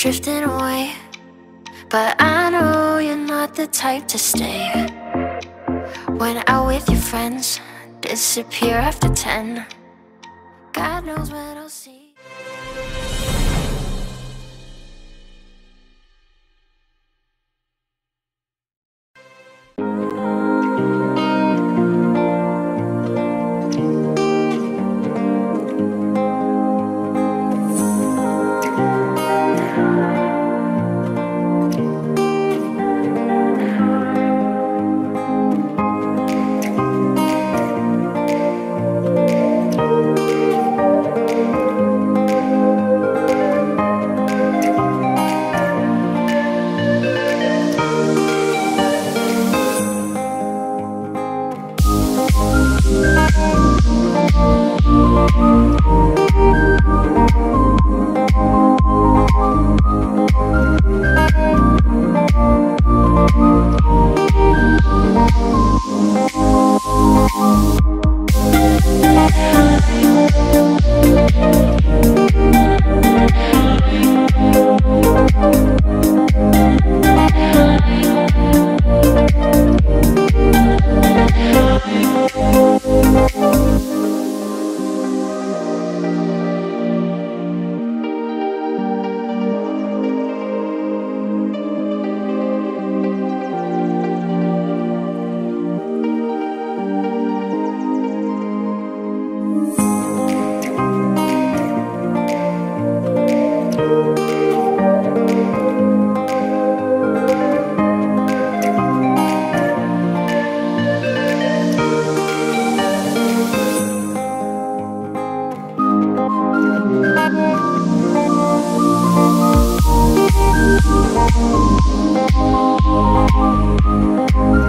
drifting away. But I know you're not the type to stay. When out with your friends, disappear after 10. God knows when I'll see. Thank Thank you.